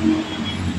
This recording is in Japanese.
はい。